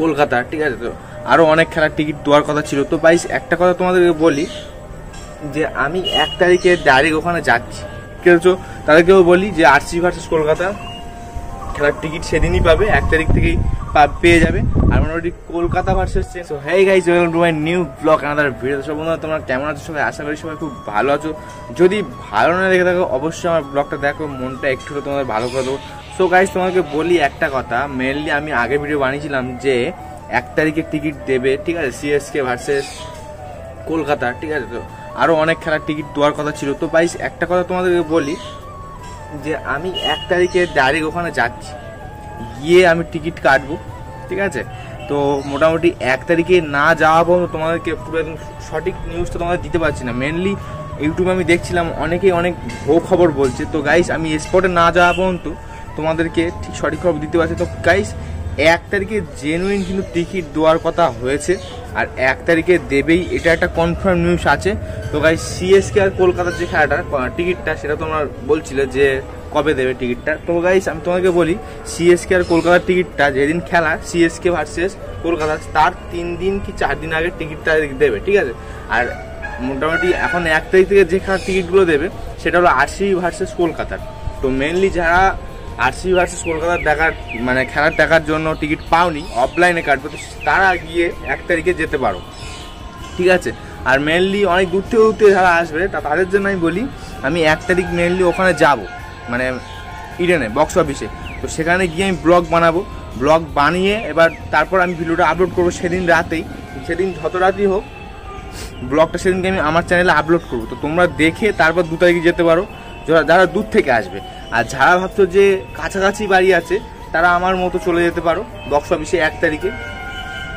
কলকাতা, ঠিক আছে তো? আরও অনেক খেলার টিকিট দেওয়ার কথা ছিল। তো বাইশ একটা কথা তোমাদেরকে বলি, যে আমি এক তারিখে ডাইরেক্ট ওখানে যাচ্ছি, ঠিক আছে তাদেরকেও বলি যে আরসি ভার্সেস কলকাতা, খেলার টিকিট সেদিনই পাবে, এক তারিখ থেকেই পেয়ে যাবে। আর মোটামুটি Kolkata versus so hey guys welcome to my new blog another video সব বন্ধুরা, তোমরা কেমন আছো সবাই? আশা করি সবাই খুব ভালো আছো। যদি ভালো না দেখে থাকো, অবশ্যই আমার ব্লগটা দেখো, মনটা একটু তোমাদের ভালো করে দেবো। সো গাইজ তোমাকে বলি একটা কথা। মেনলি আমি আগে ভিডিও বানিয়েছিলাম যে এক তারিখে টিকিট দেবে, ঠিক আছে? সিএসকে ভার্সেস কলকাতা, ঠিক আছে? তো আরও অনেক খেলার টিকিট দেওয়ার কথা ছিল। তো বাইশ একটা কথা তোমাদেরকে বলি যে আমি এক তারিখে ডাইরেক্ট ওখানে যাচ্ছি। গিয়ে আমি টিকিট কাটবো, ঠিক আছে? তো, মোটামুটি এক তারিখে না যাওয়া পর্যন্ত তোমাদেরকে পুরো একদম সঠিক নিউজটা তোমাদের দিতে পারছি না। মেনলি ইউটিউবে আমি দেখছিলাম, অনেকেই অনেক ভো খবর বলছে। তো গাইস আমি স্পটে না যাওয়া পর্যন্ত তোমাদেরকে ঠিক সঠিক খবর দিতে পারছি তো গাইস এক তারিখে জেনুইন কিন্তু টিকিট দেওয়ার কথা হয়েছে, আর এক তারিখে দেবেই। এটা একটা কনফার্ম নিউজ আছে। তো গাই সিএসকে আর কলকাতার যে খেলাটা টিকিটটা সেটা তোমরা বলছিলে যে কবে দেবে টিকিটটা তো গাইস আমি তোমাকে বলি সিএসকে আর কলকাতার টিকিটটা যেদিন খেলা সিএসকে ভার্সেস কলকাতা, তার তিন দিন কি চার দিন আগে টিকিটটা দেবে, ঠিক আছে? আর মোটামুটি এখন এক তারিখ থেকে যে খেলার টিকিটগুলো দেবে, সেটা হলো আরসি ভার্সেস কলকাতার তো মেনলি যারা আরসি ভার্সেস কলকাতার দেখার মানে খেলার দেখার জন্য টিকিট পাওনি অফলাইনে কাটবে, তো তারা গিয়ে এক তারিখে যেতে পারো। ঠিক আছে? আর মেনলি অনেক দূর থেকে দূর থেকে যারা আসবে, তা তাদের জন্য আমি বলি, আমি এক তারিখ মেনলি ওখানে যাব মানে ইডেনে বক্স অফিসে তো সেখানে গিয়ে আমি ব্লগ বানাবো। ব্লগ বানিয়ে এবার তারপর আমি ভিডিওটা আপলোড করব সেদিন রাতেই। সেদিন যত রাতই হোক ব্লগটা সেদিনকে আমি আমার চ্যানেলে আপলোড করব। তো তোমরা দেখে তারপর দু তারিখে যেতে পারো, যারা যারা দূর থেকে আসবে। আর যারা ভাবছ যে কাছাকাছি বাড়ি আছে, তারা আমার মতো চলে যেতে পারো বক্স অফিসে এক তারিখে।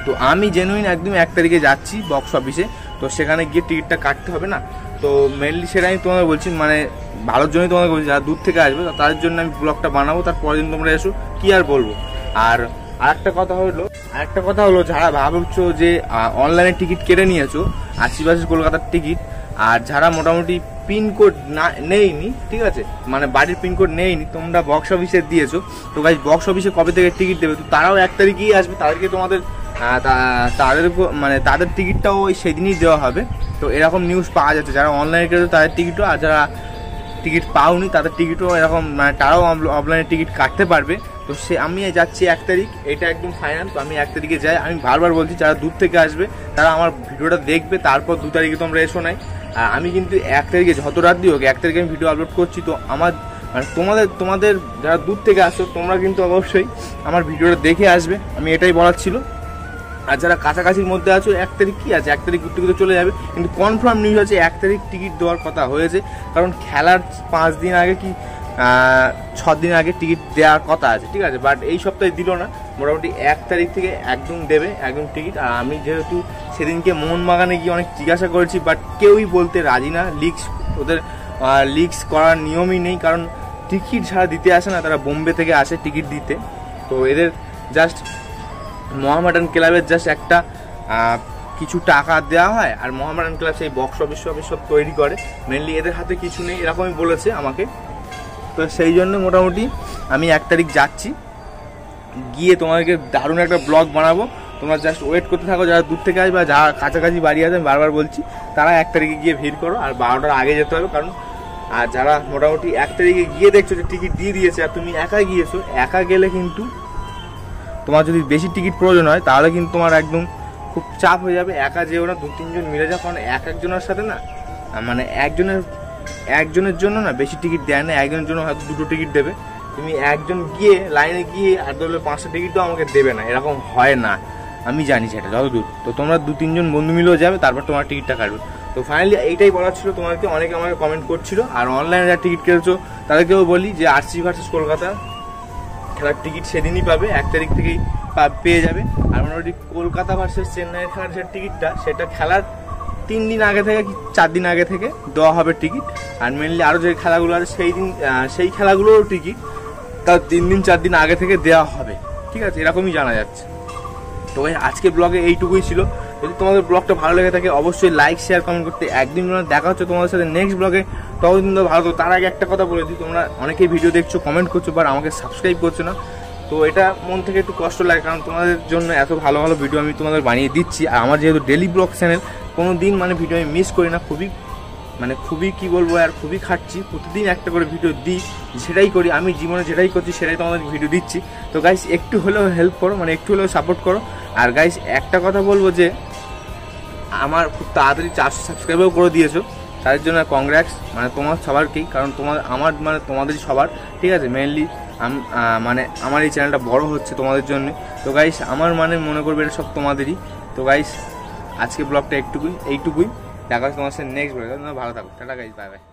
তো আমি জেনুইন একদম এক তারিখে যাচ্ছি বক্স অফিসে তো সেখানে গিয়ে টিকিটটা কাটতে হবে না। তো মেনলি সেটা আমি তোমাকে বলছি মানে ভালোর জন্যই তোমাকে বলছি, যারা দূর থেকে আসবে তাদের জন্য আমি ব্লগটা বানাবো তার পরের দিন তোমরা এসো, কী আর বলব? আর আরেকটা কথা হলো, আরেকটা কথা হলো, যারা ভাবছ যে অনলাইনে টিকিট কেটে নিয়েছো আশিপাশে কলকাতার টিকিট আর যারা মোটামুটি পিনকোড না, নেইনি, ঠিক আছে? মানে বাড়ির পিনকোড নেইনি, তোমরা বক্স অফিসে দিয়েছ। তো গাইজ বক্স অফিসে কবে থেকে টিকিট দেবে? তো তারাও এক তারিখেই আসবে, তাদেরকে তোমাদের তাদের মানে তাদের টিকিটটাও ওই সেদিনই দেওয়া হবে। তো এরকম নিউজ পাওয়া যাচ্ছে। যারা অনলাইনে কেটেছে তাদের টিকিটও আর যারা টিকিট পাওনি, তাদের টিকিটও এরকম মানে তারাও অফলাইনে টিকিট কাটতে পারবে। তো সে, আমি যাচ্ছি এক তারিখ, এটা একদম ফাইনাল তো আমি এক তারিখে যাই। আমি বারবার বলছি, যারা দূর থেকে আসবে, তারা আমার ভিডিওটা দেখবে, তারপর দু তারিখে তোমরা এসো নাই। আমি কিন্তু এক তারিখে, যত রাত দিয়ে হোক, এক তারিখে আমি ভিডিও আপলোড করছি। তো আমার মানে তোমাদের তোমাদের যারা দূর থেকে আসো, তোমরা কিন্তু অবশ্যই আমার ভিডিওটা দেখে আসবে। আমি এটাই বলার ছিল। আর যারা কাছাকাছির মধ্যে আছো, এক তারিখ কী আছে? এক তারিখ ঘুরতে ঘুরতে চলে যাবে। কিন্তু কনফার্ম নিউজ আছে, এক তারিখ টিকিট দেওয়ার কথা হয়েছে। কারণ খেলার পাঁচ দিন আগে কি ছ দিন আগে টিকিট দেওয়ার কথা আছে। ঠিক আছে? বাট এই সপ্তাহে দিল না। মোটামুটি এক তারিখ থেকে একদম দেবে, একদম টিকিট আর আমি যেহেতু সেদিনকে মোহনবাগানে গিয়ে অনেক জিজ্ঞাসা করেছি বাট কেউই বলতে রাজি না। লিক্স ওদের লিক্স করার নিয়মই নেই, কারণ টিকিট ছাড়া দিতে আসে না, তারা বোম্বে থেকে আসে টিকিট দিতে। তো এদের জাস্ট মোহামেডান ক্লাবের জাস্ট একটা কিছু টাকা দেওয়া হয়, আর মোহামেডান ক্লাব সেই বক্স অফিস অফিস সব তৈরি করে। মেনলি এদের হাতে কিছু নেই, এরকমই বলেছে আমাকে। তো সেই জন্য মোটামুটি আমি এক তারিখ যাচ্ছি। গিয়ে তোমাদেরকে দারুণ একটা ব্লগ বানাবো। তোমরা জাস্ট ওয়েট করতে থাকো, যারা দূর থেকে আসবে যারা কাছাকাছি বাড়ি আছে, আমি বারবার বলছি, তারা এক তারিখে গিয়ে ভিড় করো আর বারোটার আগে যেতে হবে, কারণ, আর যারা মোটামুটি এক তারিখে গিয়ে দেখছ যে টিকিট দিয়ে দিয়েছে আর তুমি একা গিয়েছো, একা গেলে কিন্তু তোমার যদি বেশি টিকিট প্রয়োজন হয়, তাহলে কিন্তু তোমার একদম খুব চাপ হয়ে যাবে। একা যেও না দু তিনজন মিলে যাও, কারণ এক একজনের সাথে না মানে একজনের একজনের জন্য না বেশি টিকিট দেয় না, একজনের জন্য হয়তো দুটো টিকিট দেবে। তুমি একজন গিয়ে লাইনে গিয়ে আর ধরলে পাঁচটা টিকিটও আমাকে দেবে না, এরকম হয় না। আমি জানি সেটা, যতদূর। তো তোমরা দু তিনজন বন্ধু মিলেও যাবে, তারপর তোমার টিকিটটা কাটবে। তো ফাইনালি এইটাই বলার ছিল তোমাকে অনেকে আমাকে কমেন্ট করছিল। আর অনলাইনে যারা টিকিট কেটেছো, তাদেরকেও বলি যে আরসি ভার্সেস কলকাতা, খেলার টিকিট সেদিনই পাবে, এক তারিখ থেকেই পেয়ে যাবে। আর মোটামুটি কলকাতা ভার্সেস চেন্নাইয়ের খেলার যে টিকিটটা, সেটা খেলার তিন দিন আগে থেকে কি চার দিন আগে থেকে দেওয়া হবে টিকিট। আর মেনলি আরও যে খেলাগুলো আছে, সেই দিন সেই খেলাগুলোরও টিকিট। তার তিন দিন, চার দিন আগে থেকে দেওয়া হবে। ঠিক আছে? এরকমই জানা যাচ্ছে। তো আজকে ব্লগে এইটুকুই ছিল। যদি তোমাদের ব্লগটা ভালো লেগে থাকে, অবশ্যই লাইক শেয়ার কমেন্ট করতে একদিন দেখা হচ্ছে তোমাদের সাথে নেক্সট ব্লগে। ততদিন ভালো তার আগে একটা কথা বলে দিই, তোমরা অনেকেই ভিডিও দেখছ কমেন্ট করছ বা আমাকে সাবস্ক্রাইব করছ না। তো এটা মন থেকে একটু কষ্ট লাগে, কারণ তোমাদের জন্য এত ভালো ভালো ভিডিও আমি তোমাদের বানিয়ে দিচ্ছি। আর আমার যেহেতু ডেলি ব্লগ চ্যানেল কোনো দিন মানে ভিডিও আমি মিস করি না। খুবই মানে খুবই কি বলব আর খুবই খাটছি প্রতিদিন একটা করে ভিডিও দিই, সেটাই করি, আমি জীবনে যেটাই করছি সেটাই তোমাদের ভিডিও দিচ্ছি। তো গাইস একটু হলেও হেল্প করো মানে একটু হলেও সাপোর্ট করো। আর গাইস একটা কথা বলব যে, আমার খুব তাড়াতাড়ি চারশো সাবস্ক্রাইবও করে দিয়েছ। তাদের জন্য কংগ্রাটস মানে তোমার সবারকেই, কারণ তোমার, আমার মানে তোমাদের সবার, ঠিক আছে? মেনলি মানে আমার এই চ্যানেলটা বড় হচ্ছে তোমাদের জন্য। তো গাইস আমার মানে মনে করবে এটা সব তোমাদেরই। তো গাইস আজকে ব্লগটা একটুকুই, এইটুকুই। দেখা হচ্ছে তোমার সাথে নেক্সট ব্লগে ভালো থাকো টাটা গাইস বাই বাই